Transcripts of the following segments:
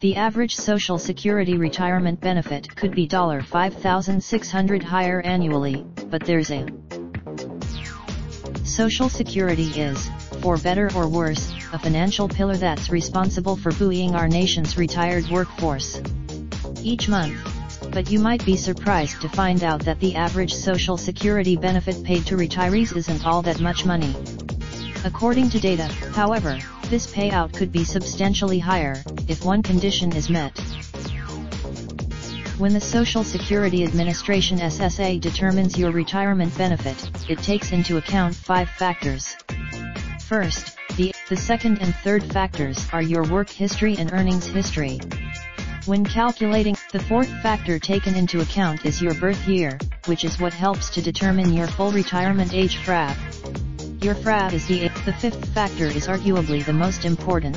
The average Social Security retirement benefit could be $5,600 higher annually, but there's a Social Security is, for better or worse, a financial pillar that's responsible for buoying our nation's retired workforce. Each month, but you might be surprised to find out that the average Social Security benefit paid to retirees isn't all that much money. According to data, however, this payout could be substantially higher, if one condition is met. When the Social Security Administration SSA determines your retirement benefit, it takes into account five factors. First, the, the second and third factors are your work history and earnings history. When calculating, the fourth factor taken into account is your birth year, which is what helps to determine your full retirement age FRAB. Your FRAB is the eighth. The fifth factor is arguably the most important.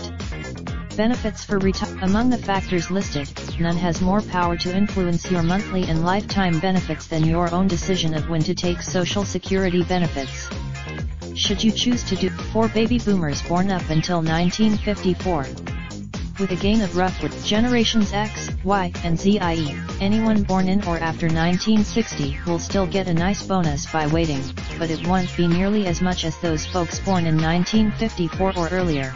Benefits for retire. Among the factors listed, none has more power to influence your monthly and lifetime benefits than your own decision of when to take Social Security benefits. Should you choose to do for baby boomers born up until 1954, with a gain of roughly generations X, Y, and Z i.e., anyone born in or after 1960 will still get a nice bonus by waiting, but it won't be nearly as much as those folks born in 1954 or earlier.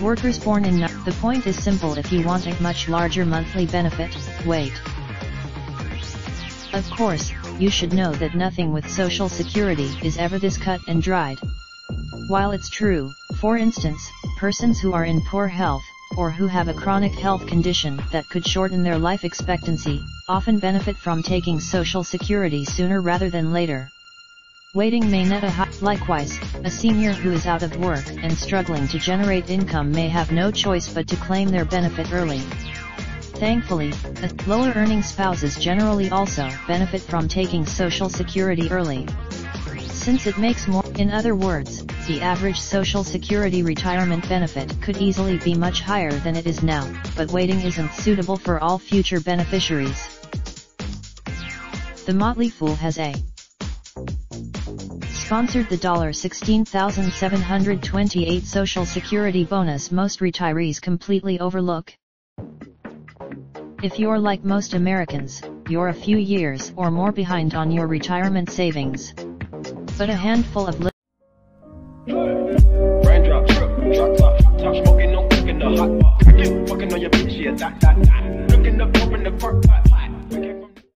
Workers born in the point is simple if you want a much larger monthly benefit, wait. Of course, you should know that nothing with Social Security is ever this cut and dried. While it's true, for instance, persons who are in poor health, or who have a chronic health condition that could shorten their life expectancy, often benefit from taking Social Security sooner rather than later. Waiting may net a high. Likewise, a senior who is out of work and struggling to generate income may have no choice but to claim their benefit early. Thankfully, lower earning spouses generally also benefit from taking Social Security early. Since it makes more, in other words, the average Social Security retirement benefit could easily be much higher than it is now, but waiting isn't suitable for all future beneficiaries. The Motley Fool has a sponsored the $16,728 Social Security bonus most retirees completely overlook. If you're like most Americans, you're a few years or more behind on your retirement savings. But a handful of Raindrop, drop top, top smoking, no cooking the hot pot. Fucking on your bitch, yeah, that, that, that. Looking up, open the park,